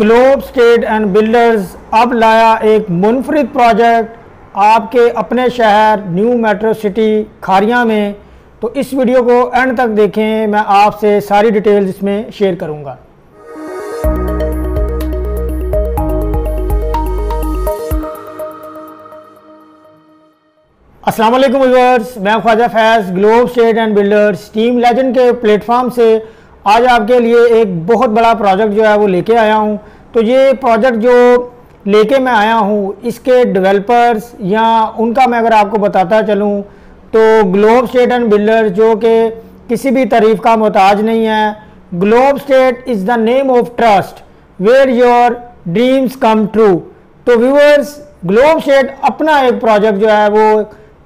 Globe state and builders अब लाया एक मुनफरद प्रोजेक्ट आपके अपने शहर न्यू मेट्रो सिटी खारिया में। तो इस वीडियो को एंड तक देखें, मैं आपसे सारी डिटेल्स इसमें शेयर करूँगा। अस्सलाम वालेकुम व्यूअर्स, मैं Khwaja Faiz, Globe State and Builders, team legend के प्लेटफॉर्म से आज आपके लिए एक बहुत बड़ा प्रोजेक्ट जो है वो लेके आया हूँ। तो ये प्रोजेक्ट जो लेके मैं आया हूँ, इसके डेवलपर्स या उनका मैं अगर आपको बताता चलूँ तो ग्लोब स्टेट एंड बिल्डर्स जो कि किसी भी तारीफ़ का मोहताज नहीं है Globe State is the name of trust where your dreams come true तो व्यूअर्स ग्लोब स्टेट अपना एक प्रोजेक्ट जो है वो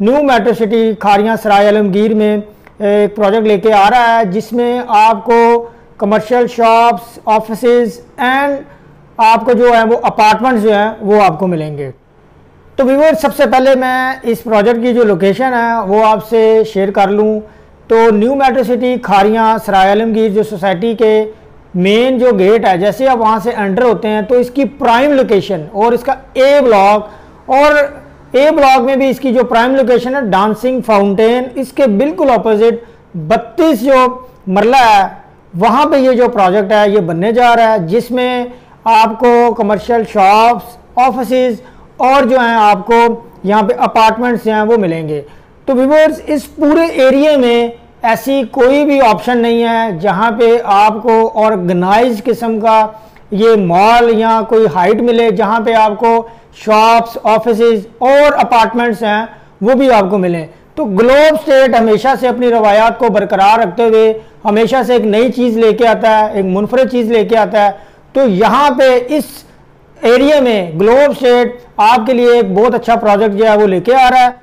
new metro city Kharian Sarai, Alamgir में एक प्रोजेक्ट लेके आ रहा है, जिसमें आपको कमर्शियल शॉप्स ऑफ़िस एंड आपको जो है वो अपार्टमेंट्स जो हैं, वो आपको मिलेंगे। तो व्यूवर सबसे पहले मैं इस प्रोजेक्ट की जो लोकेशन है, वो आपसे शेयर कर लूँ। तो new metro city Kharian, Sarai Alamgir, जो सोसाइटी के मेन जो गेट है, जैसे आप वहाँ से एंटर होते हैं तो इसकी प्राइम लोकेशन और इसका ए ब्लॉक और ए ब्लॉक में भी इसकी जो प्राइम लोकेशन है डांसिंग फाउंटेन इसके बिल्कुल अपोजिट 32 जो मरला है, वहाँ पे ये जो प्रोजेक्ट है, ये बनने जा रहा है, जिसमें आपको कमर्शियल शॉप्स ऑफ़िस और जो हैं आपको यहाँ पे अपार्टमेंट्स हैं वो मिलेंगे। तो व्यूवर्स इस पूरे एरिए में ऐसी कोई भी ऑप्शन नहीं है, जहाँ पे आपको ऑर्गेनाइज किस्म का ये मॉल या कोई हाइट मिले, जहाँ पे आपको शॉप्स ऑफ़िस और अपार्टमेंट्स हैं, वो भी आपको मिलें। तो ग्लोब स्टेट हमेशा से अपनी रवायात को बरकरार रखते हुए, हमेशा से एक नई चीज़ लेके आता है, एक मुनफरद चीज़ लेके आता है। तो यहाँ पे इस एरिया में ग्लोब स्टेट आपके लिए एक बहुत अच्छा प्रोजेक्ट जो है वो लेके आ रहा है।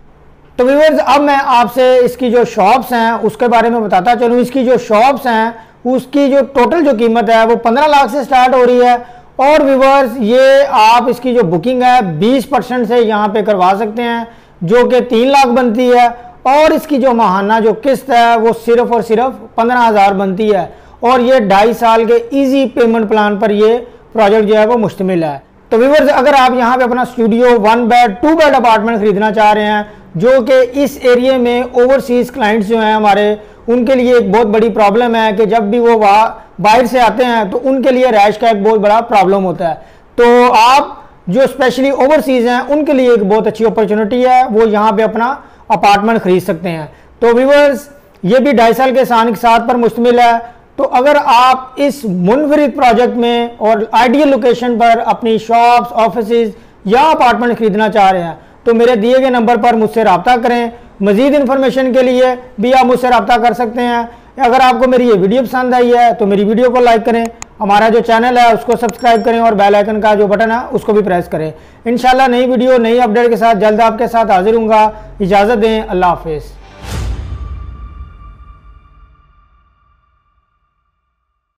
तो व्यूवर्स अब मैं आपसे इसकी जो शॉप्स हैं, उसके बारे में बताता चलूँ। इसकी जो शॉप्स हैं, उसकी जो टोटल जो कीमत है, वो पंद्रह लाख से स्टार्ट हो रही है। और व्यूवर्स ये आप इसकी जो बुकिंग है 20 परसेंट से यहाँ पे करवा सकते हैं, जो कि तीन लाख बनती है, और इसकी जो माहाना, जो किस्त है, वो सिर्फ़ और सिर्फ़ पंद्रह हज़ार बनती है। और ये ढाई साल के इजी पेमेंट प्लान पर ये प्रोजेक्ट जो है, वो मुश्तमिल है। तो व्यूवर्स अगर आप यहाँ पे अपना studio one bed two bed apartment खरीदना चाह रहे हैं, जो कि इस एरिए में ओवरसीज क्लाइंट्स जो हैं, हमारे उनके लिए एक बहुत बड़ी प्रॉब्लम है कि जब भी वो वहाँ बाहर से आते हैं तो उनके लिए रैश का एक बहुत बड़ा प्रॉब्लम होता है। तो आप जो स्पेशली ओवरसीज हैं, उनके लिए एक बहुत अच्छी अपॉर्चुनिटी है, वो यहाँ पे अपना अपार्टमेंट खरीद सकते हैं। तो व्यूवर्स ये भी ढाई साल के साथ पर मुश्तमिल है। तो अगर आप इस मुनफरद प्रोजेक्ट में और आइडियल लोकेशन पर अपनी शॉप्स ऑफ़िस या अपार्टमेंट खरीदना चाह रहे हैं तो मेरे दिए गए नंबर पर मुझसे रबता करें। मज़ीद इन्फॉर्मेशन के लिए भी आप मुझसे रबता कर सकते हैं। अगर आपको मेरी ये वीडियो पसंद आई है तो मेरी वीडियो को लाइक करें। हमारा जो चैनल है, उसको सब्सक्राइब करें और बेल आइकन का जो बटन है, उसको भी प्रेस करें। इंशाल्लाह नई वीडियो नई अपडेट के साथ जल्द आपके साथ हाजिर हूँ इजाज़त दें। अल्लाह हाफिज़।